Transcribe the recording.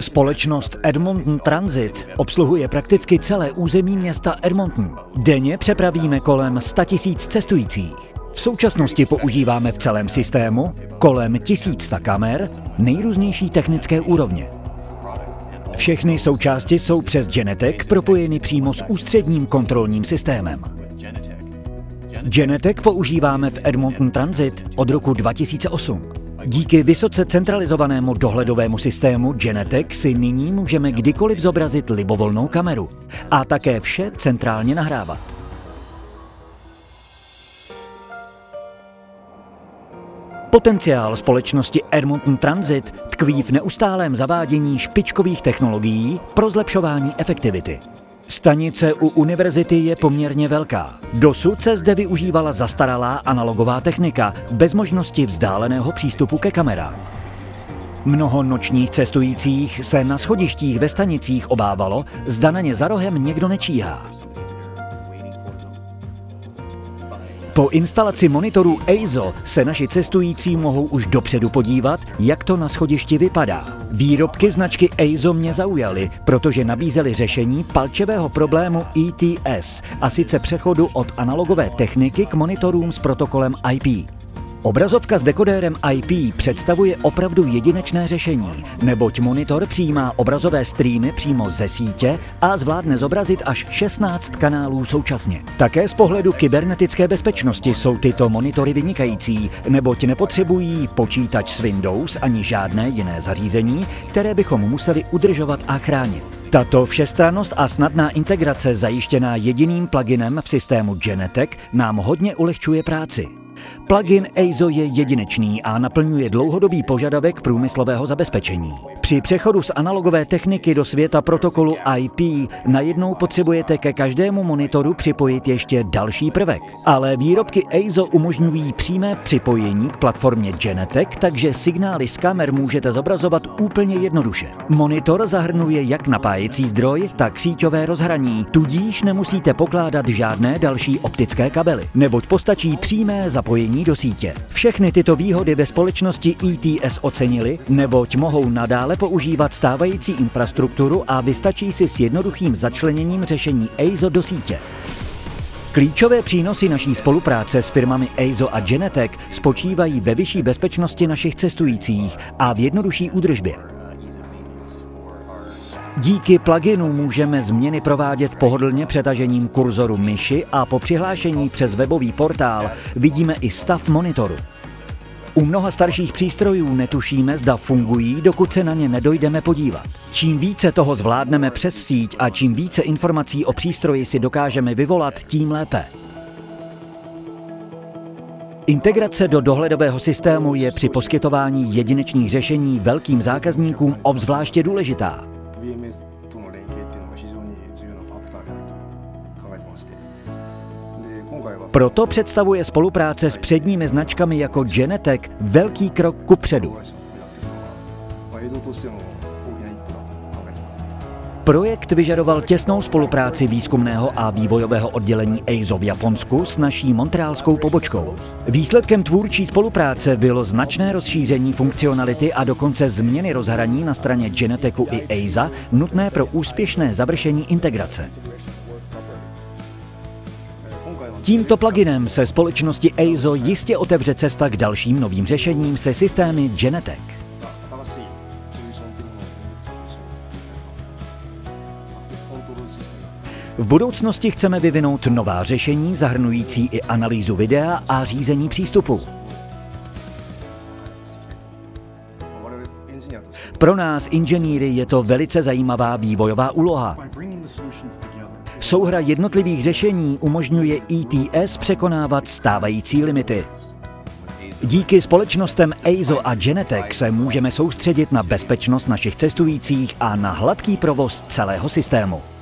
Společnost Edmonton Transit obsluhuje prakticky celé území města Edmonton. Denně přepravíme kolem 100 000 cestujících. V současnosti používáme v celém systému kolem 1100 kamer nejrůznější technické úrovně. Všechny součásti jsou přes Genetec propojeny přímo s ústředním kontrolním systémem. Genetec používáme v Edmonton Transit od roku 2008. Díky vysoce centralizovanému dohledovému systému Genetec si nyní můžeme kdykoliv zobrazit libovolnou kameru a také vše centrálně nahrávat. Potenciál společnosti Edmonton Transit tkví v neustálém zavádění špičkových technologií pro zlepšování efektivity. Stanice u univerzity je poměrně velká. Dosud se zde využívala zastaralá analogová technika bez možnosti vzdáleného přístupu ke kamerám. Mnoho nočních cestujících se na schodištích ve stanicích obávalo, zda na ně za rohem někdo nečíhá. Po instalaci monitorů EIZO se naši cestující mohou už dopředu podívat, jak to na schodišti vypadá. Výrobky značky EIZO mě zaujaly, protože nabízely řešení palčevého problému ETS, a sice přechodu od analogové techniky k monitorům s protokolem IP. Obrazovka s dekodérem IP představuje opravdu jedinečné řešení, neboť monitor přijímá obrazové streamy přímo ze sítě a zvládne zobrazit až 16 kanálů současně. Také z pohledu kybernetické bezpečnosti jsou tyto monitory vynikající, neboť nepotřebují počítač s Windows ani žádné jiné zařízení, které bychom museli udržovat a chránit. Tato všestrannost a snadná integrace zajištěná jediným pluginem v systému Genetec nám hodně ulehčuje práci. Plugin EIZO je jedinečný a naplňuje dlouhodobý požadavek průmyslového zabezpečení. Při přechodu z analogové techniky do světa protokolu IP najednou potřebujete ke každému monitoru připojit ještě další prvek. Ale výrobky EIZO umožňují přímé připojení k platformě Genetec, takže signály z kamer můžete zobrazovat úplně jednoduše. Monitor zahrnuje jak napájecí zdroj, tak síťové rozhraní, tudíž nemusíte pokládat žádné další optické kabely, neboť postačí přímé zapojení do sítě. Všechny tyto výhody ve společnosti ETS ocenili, neboť mohou nadále dále používat stávající infrastrukturu a vystačí si s jednoduchým začleněním řešení EIZO do sítě. Klíčové přínosy naší spolupráce s firmami EIZO a Genetec spočívají ve vyšší bezpečnosti našich cestujících a v jednodušší údržbě. Díky pluginu můžeme změny provádět pohodlně přetažením kurzoru myši a po přihlášení přes webový portál vidíme i stav monitoru. U mnoha starších přístrojů netušíme, zda fungují, dokud se na ně nedojdeme podívat. Čím více toho zvládneme přes síť a čím více informací o přístroji si dokážeme vyvolat, tím lépe. Integrace do dohledového systému je při poskytování jedinečných řešení velkým zákazníkům obzvláště důležitá. Proto představuje spolupráce s předními značkami jako Genetec velký krok kupředu. Projekt vyžadoval těsnou spolupráci výzkumného a vývojového oddělení EIZO v Japonsku s naší montrealskou pobočkou. Výsledkem tvůrčí spolupráce bylo značné rozšíření funkcionality a dokonce změny rozhraní na straně Genetecu i EIZA nutné pro úspěšné završení integrace. Tímto pluginem se společnosti EIZO jistě otevře cesta k dalším novým řešením se systémy Genetec. V budoucnosti chceme vyvinout nová řešení zahrnující i analýzu videa a řízení přístupu. Pro nás, inženýry, je to velice zajímavá vývojová úloha. Souhra jednotlivých řešení umožňuje ETS překonávat stávající limity. Díky společnostem EIZO a Genetec se můžeme soustředit na bezpečnost našich cestujících a na hladký provoz celého systému.